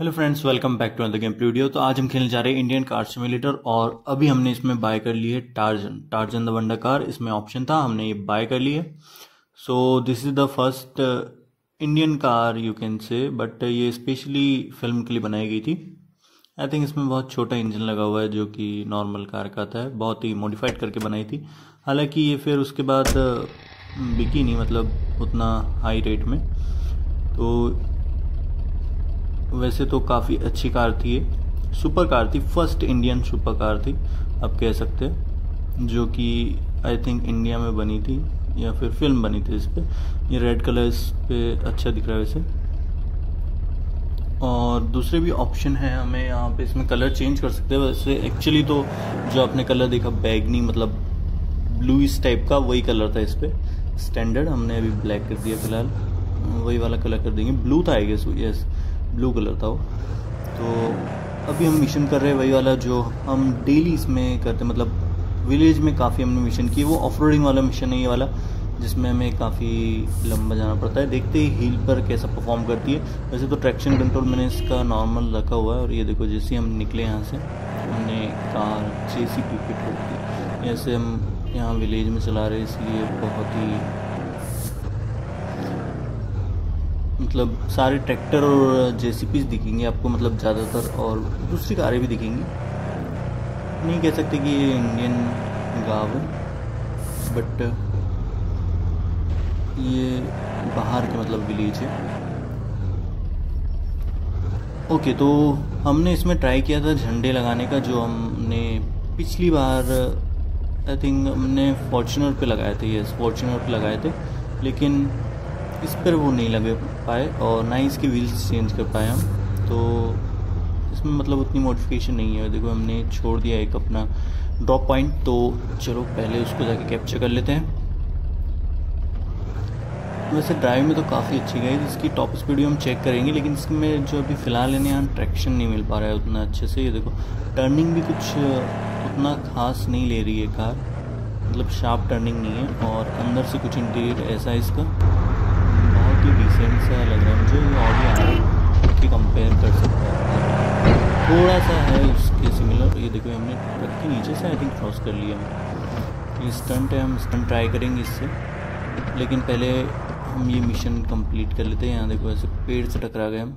Hello friends welcome back to other game video तो आज हम खेलने जा रहे हैं इंडियन कार सिमुलेटर और अभी हमने इसमें बाय कर ली है Tarzan Tarzan the wonder car इसमें ऑप्शन था हमने ये बाय कर ली है। So this is the first Indian car you can say but ये स्पेशली फ़िल्म के लिए बनाई गई थी। आई थिंक इसमें बहुत छोटा इंजन लगा हुआ है जो कि नॉर्मल कार का था बहुत ही मॉडिफाइड करके बनाई थी। हालाँकि ये फिर उसके बाद uh, बिकी नहीं मतलब उतना हाई रेट में। तो वैसे तो काफ़ी अच्छी कार थी ये। सुपर कार थी फ़र्स्ट इंडियन सुपर कार थी, आप कह सकते हैं, जो कि आई थिंक इंडिया में बनी थी या फिर फ़िल्म बनी थी इस पर ये रेड कलर इस पे अच्छा दिख रहा है वैसे। और दूसरे भी ऑप्शन है, हमें यहाँ पे इसमें कलर चेंज कर सकते हैं। वैसे एक्चुअली तो जो आपने कलर देखा बैगनी मतलब ब्लू इस टाइप का वही कलर था इस पर स्टैंडर्ड हमने अभी ब्लैक कर दिया फ़िलहाल। वही वाला कलर कर देंगे। ब्लू था I guess yes blue colour था वो। तो अभी हम मिशन कर रहे हैं वही वाला जो हम डेली इसमें करते मतलब विलेज में काफ़ी हमने मिशन किए वो ऑफ़ वाला मिशन है ये वाला, जिसमें हमें काफ़ी लंबा जाना पड़ता है। देखते ही हील पर कैसा परफॉर्म करती है। वैसे तो ट्रैक्शन कंट्रोल मैंने इसका नॉर्मल रखा हुआ है। और ये देखो, जैसे हम निकले यहाँ से, हमने कार जे सी पी पे ठोक ऐसे हम यहाँ विलेज में चला रहे इसलिए बहुत ही मतलब सारे ट्रैक्टर और जे दिखेंगे आपको मतलब ज़्यादातर, और दूसरी कारें भी दिखेंगी। नहीं कह सकते कि ये इंडियन गाँव है बट ये बाहर के मतलब विलेज है। ओके तो हमने इसमें ट्राई किया था झंडे लगाने का, जो हमने पिछली बार आई थिंक हमने फॉर्चुनर पे लगाए थे यस फॉर्चुनर पे लगाए थे। लेकिन इस पर वो नहीं लगे पाए और ना ही इसके व्हील्स चेंज कर पाए हम। तो इसमें मतलब उतनी मॉडिफिकेशन नहीं है। देखो, हमने छोड़ दिया एक अपना ड्रॉप पॉइंट तो चलो पहले उसको जाके कैप्चर कर लेते हैं। वैसे ड्राइव में तो काफ़ी अच्छी गई, इसकी टॉप स्पीड भी हम चेक करेंगे, लेकिन इसमें जो अभी फ़िलहाल इन्हें यहाँ ट्रैक्शन नहीं मिल पा रहा है उतना अच्छे से। ये देखो टर्निंग भी कुछ, उतना खास नहीं ले रही है कार मतलब शार्प टर्निंग नहीं है और अंदर से कुछ इंटीरियर ऐसा है इसका। बहुत ही डिसेंट सा लग रहा है। मुझे ऑडी आर की कंपेयर कर सकता है। थोड़ा सा है उसके सिमिलर ये देखो हमने ट्रक के नीचे से आई थिंक क्रॉस कर लिया ये है, हम स्टंट ट्राई करेंगे इससे। लेकिन पहले हम ये मिशन कंप्लीट कर लेते हैं। यहाँ देखो ऐसे पेड़ से टकरा गए हम।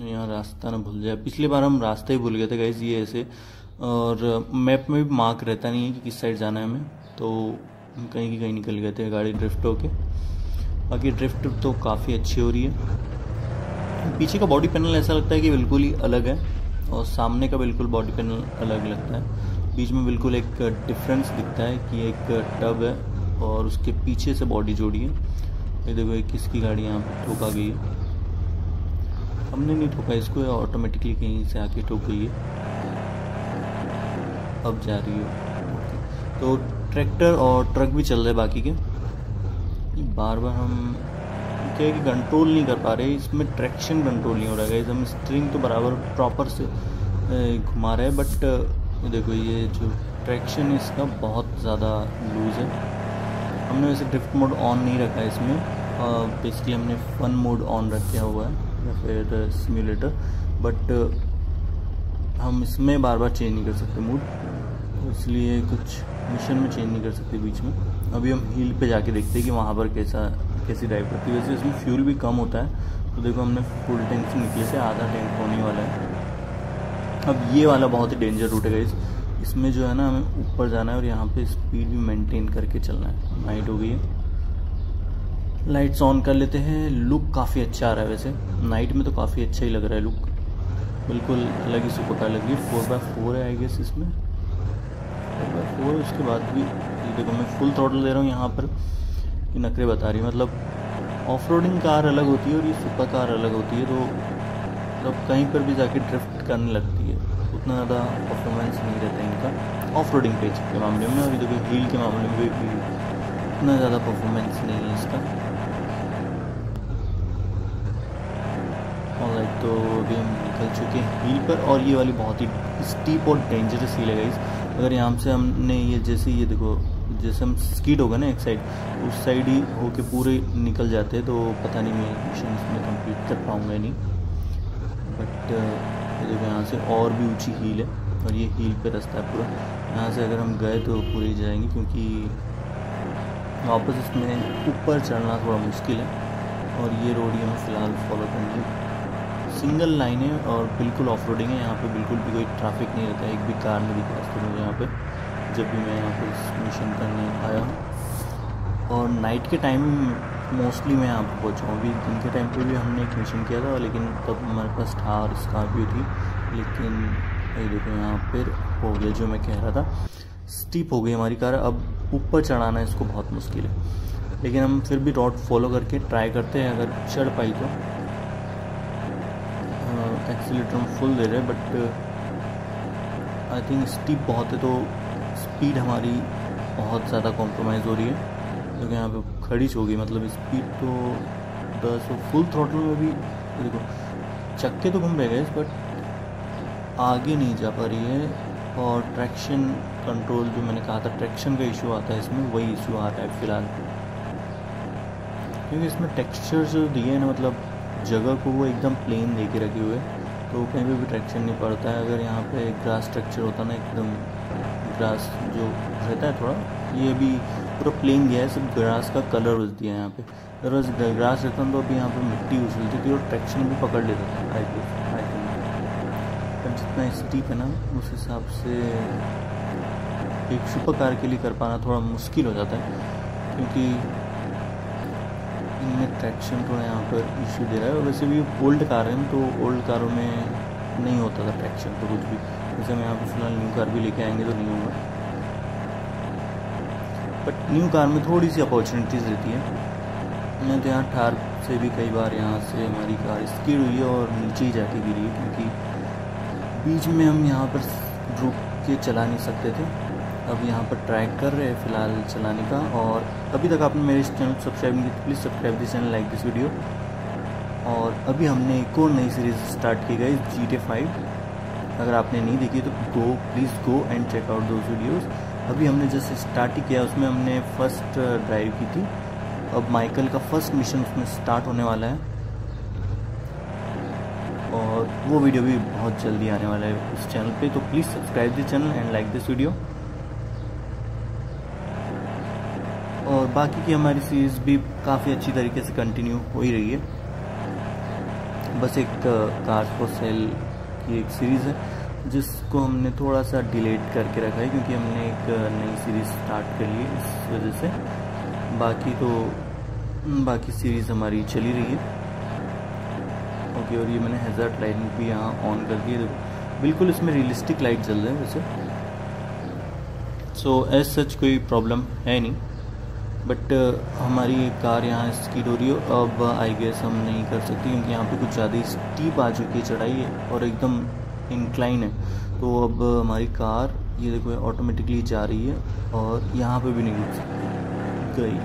यहाँ रास्ता ना भूल जाए। पिछली बार हम रास्ता ही भूल गए थे गाइज़ ये ऐसे। और मैप में भी मार्क रहता नहीं है कि किस साइड जाना है हमें। तो कहीं की कहीं निकल गए थे, गाड़ी ड्रिफ्ट होके। बाकी ड्रिफ्ट तो काफ़ी अच्छी हो रही है। पीछे का बॉडी पैनल ऐसा लगता है कि बिल्कुल ही अलग है और सामने का बिल्कुल बॉडी पैनल अलग लगता है। बीच में बिल्कुल एक डिफरेंस दिखता है कि एक टब है और उसके पीछे से बॉडी जोड़ी है। ये देखो एक किसकी गाड़ी यहाँ ठोका गई है। हमने नहीं ठोका, इसको ऑटोमेटिकली कहीं से आके ठोक गई है। अब जा रही है। तो ट्रैक्टर और ट्रक भी चल रहे बाकी के। बार बार हम क्या है कि कंट्रोल नहीं कर पा रहे, इसमें ट्रैक्शन कंट्रोल नहीं हो रहा है इस हम स्ट्रिंग तो बराबर प्रॉपर से घुमा रहे हैं बट देखो, ये जो ट्रैक्शन है, इसका बहुत ज़्यादा लूज़ है। हमने वैसे ड्रिफ्ट मोड ऑन नहीं रखा है इसमें। बेसिकली हमने फन मोड ऑन रखा हुआ है या फिर सिम्यूलेटर बट हम इसमें बार बार चेंज नहीं कर सकते मूड इसलिए कुछ मिशन में चेंज नहीं कर सकते बीच में। अभी हम हिल पे जाके देखते हैं कि वहाँ पर कैसा, कैसी ड्राइव करती है। वैसे इसमें फ्यूल भी कम होता है। तो देखो हमने फुल टैंक से निकले से आधा टैंक होने वाला है। अब ये वाला बहुत ही डेंजर रूट है इस इसमें जो है ना, हमें ऊपर जाना है और यहाँ पे स्पीड भी मेंटेन करके चलना है। नाइट हो गई है। लाइट्स ऑन कर लेते हैं। लुक काफ़ी अच्छा आ रहा है वैसे। नाइट में तो काफ़ी अच्छा ही लग रहा है लुक बिल्कुल अलग ही सुपर कार लग रही है। फोर बाय फोर है आई गेस इसमें। फोर उसके बाद भी देखो, मैं फुल थ्रोटल दे रहा हूँ यहाँ पर ये नखरे बता रही मतलब ऑफ़ रोडिंग कार अलग होती है और ये सुपर कार अलग होती है तो मतलब कहीं पर भी जाके ड्रिफ्ट करने लगती है। उतना ज़्यादा परफॉर्मेंस नहीं रहता इनका ऑफ़ रोडिंग पेज के मामले में, और देखो व्हील के मामले में भी उतना ज़्यादा परफॉर्मेंस नहीं है इसका। और तो अभी हम निकल चुके हैं व्हील पर, और ये वाली बहुत ही स्टीप और डेंजरस हील है अगर यहाँ से हमने ये जैसे ये देखो, जैसे हम स्कीड होगा ना एक साइड उस साइड ही होके पूरे निकल जाते तो पता नहीं मैं मिशन इसमें कंप्लीट कर पाऊँगा नहीं। बट ये देखो यहाँ से और भी ऊँची हील है और ये हील पे रास्ता है पूरा। यहाँ से अगर हम गए तो पूरे ही जाएँगे क्योंकि वापस इसमें ऊपर चढ़ना थोड़ा मुश्किल है और ये रोड ही हमें फ़िलहाल फॉलो करनी है। सिंगल लाइन है और बिल्कुल ऑफ़ रोडिंग है, यहाँ पे बिल्कुल भी कोई ट्रैफ़िक नहीं रहता एक भी कार नहीं दिखा सकते मुझे यहाँ पे, जब भी मैं यहाँ पर मिशन करने आया हूँ। और नाइट के टाइम मोस्टली मैं यहाँ पर पहुँचा हूँ। अभी दिन के टाइम पे भी हमने एक मिशन किया था, लेकिन तब हमारे पास था और स्कॉर्पियो थी। लेकिन ये देखो यहाँ पर हो गया जो मैं कह रहा था। स्टीप हो गई हमारी कार अब ऊपर चढ़ाना इसको बहुत मुश्किल है। लेकिन हम फिर भी रोड फॉलो करके ट्राई करते हैं। अगर चढ़ पाई तो। एक्सीटर हम फुल दे रहे हैं बट आई थिंक स्टीप बहुत है तो स्पीड हमारी बहुत ज़्यादा कॉम्प्रोमाइज़ हो रही है। क्योंकि यहाँ पे खड़ी हो गई मतलब स्पीड तो दस फुल थ्रोटल में भी, देखो, चक्के तो घूम रहे गए बट आगे नहीं जा पा रही है। और ट्रैक्शन कंट्रोल जो मैंने कहा था ट्रैक्शन का इशू आता है इसमें, वही इशू आ रहा है फ़िलहाल। क्योंकि इसमें टेक्सचर जो दिए हैं ना मतलब जगह को वो एकदम प्लेन दे के रखे हुए तो कहीं पे भी ट्रैक्शन नहीं पड़ता है, अगर यहाँ पे ग्रास स्ट्रक्चर होता ना एकदम ग्रास जो रहता है थोड़ा, ये अभी पूरा प्लेन गया है, सिर्फ़ ग्रास का कलर बस दिया है यहाँ पे। अगर ग्रास रहता तो अभी यहाँ पे मिट्टी उछलती थी और ट्रैक्शन भी पकड़ लेता था आई आई थिंक पर जितना स्टीप है ना, उस हिसाब से एक सुपर कार के लिए कर पाना थोड़ा मुश्किल हो जाता है, क्योंकि इनमें ट्रैक्शन थोड़ा यहाँ पर इश्यू दे रहा है। वैसे भी ओल्ड कार है तो ओल्ड कारों में नहीं होता था ट्रैक्शन तो कुछ भी। जैसे हम यहाँ पर फ़िलहाल न्यू कार भी लेके आएँगे तो नहीं होगा बट न्यू कार में थोड़ी सी अपॉर्चुनिटीज़ रहती है। मैं तो यहाँ ठार से भी कई बार यहाँ से हमारी कार स्कीड हुई है और नीचे ही जाके गिरी क्योंकि बीच में हम यहाँ पर रुक के चला नहीं सकते थे। अब यहाँ पर ट्राई कर रहे हैं फ़िलहाल चलाने का और अभी तक आपने मेरे इस चैनल को सब्सक्राइब नहीं किया please subscribe this channel like this video और अभी हमने एक और नई सीरीज़ स्टार्ट की गई जी टे फाइव अगर आपने नहीं देखी तो go please go and check out those videos अभी हमने जैसे स्टार्ट ही किया, उसमें हमने फ़र्स्ट ड्राइव की थी. अब माइकल का फ़र्स्ट मिशन उसमें स्टार्ट होने वाला है. और वो वीडियो भी बहुत जल्दी आने वाला है इस चैनल पे तो please subscribe this channel and like this video और बाकी की हमारी सीरीज़ भी काफ़ी अच्छी तरीके से कंटिन्यू हो ही रही है। बस एक कार फॉर सेल की एक सीरीज़ है, जिसको हमने थोड़ा सा डिलेट करके रखा है, क्योंकि हमने एक नई सीरीज़ स्टार्ट कर ली है, इस वजह से। बाकी तो बाकी सीरीज़ हमारी चली रही है। ओके, और ये मैंने हेजर्ट लाइट भी यहाँ ऑन कर दी है बिल्कुल इसमें रियलिस्टिक लाइट जल रहे हैं वैसे। सो एज सच कोई प्रॉब्लम है नहीं। बट uh, हमारी कार यहाँ स्कीड हो रही है। अब आई गेस हम नहीं कर सकते क्योंकि यहाँ पे कुछ ज़्यादा स्टीप आ चुकी है चढ़ाई है और एकदम इंक्लाइन है। तो अब हमारी कार ये देखो ऑटोमेटिकली जा रही है और यहाँ पे भी नहीं सकती। गई।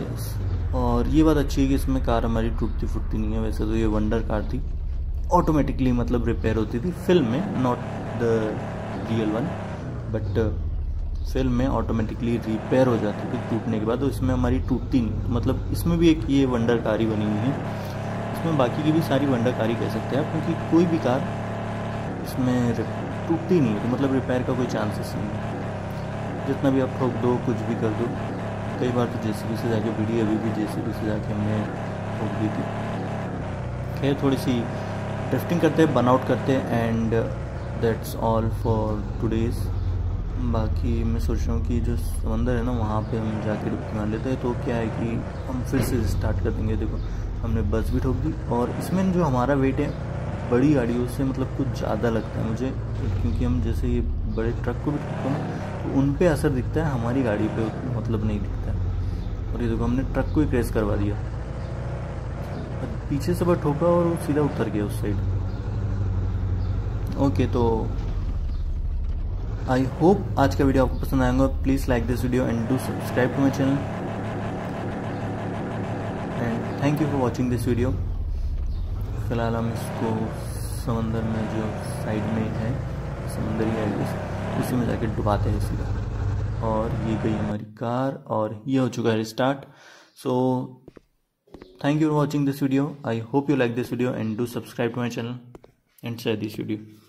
यस और ये बात अच्छी है कि इसमें कार हमारी टूटती फूटती नहीं है। वैसे तो ये वंडर कार थी। ऑटोमेटिकली मतलब रिपेयर होती थी। फ़िल्म में not the real one but film में ऑटोमेटिकली रिपेयर हो जाती थी टूटने के बाद तो इसमें हमारी टूटती नहीं मतलब इसमें भी एक ये वंडर कार बनी हुई है। इसमें बाकी की भी सारी वंडर कार कह सकते हैं आप, क्योंकि कोई भी कार इसमें टूटती नहीं है तो मतलब रिपेयर का कोई चांसेस नहीं है। जितना भी आप ठोक दो, कुछ भी कर दो, कई बार तो जेसीबी से जाके वीडियो, अभी भी जेसीबी से जाके हमने ठोक दी थी। खैर थोड़ी सी ड्रिफ्टिंग करते हैं बनआउट करते हैं and that's all for today's बाकी मैं सोच रहा हूँ कि जो समंदर है ना, वहाँ पे हम जाके डुबकी मार लेते हैं। तो क्या है कि हम फिर से स्टार्ट कर देंगे। देखो, हमने बस भी ठोक दी और इसमें जो हमारा वेट है, बड़ी गाड़ियों से मतलब कुछ ज़्यादा लगता है मुझे। क्योंकि हम जैसे ये बड़े ट्रक को भी ठोकते हैं तो उन पर असर दिखता है, हमारी गाड़ी पे मतलब नहीं दिखता है। और ये देखो, हमने ट्रक को ही क्रेस करवा दिया। पीछे से बस ठोका और सीधा उतर गया उस साइड ओके तो आई होप आज का वीडियो आपको पसंद आएगा please like this video and do subscribe to my channel and thank you for watching this video फ़िलहाल हम इसको समंदर में जो साइड में है, समंदरी एड्रेस उसी में जाके डुबाते हैं सीधा और ये गई हमारी कार और ये हो चुका है start so thank you for watching this video I hope you like this video and do subscribe to my channel and share this video.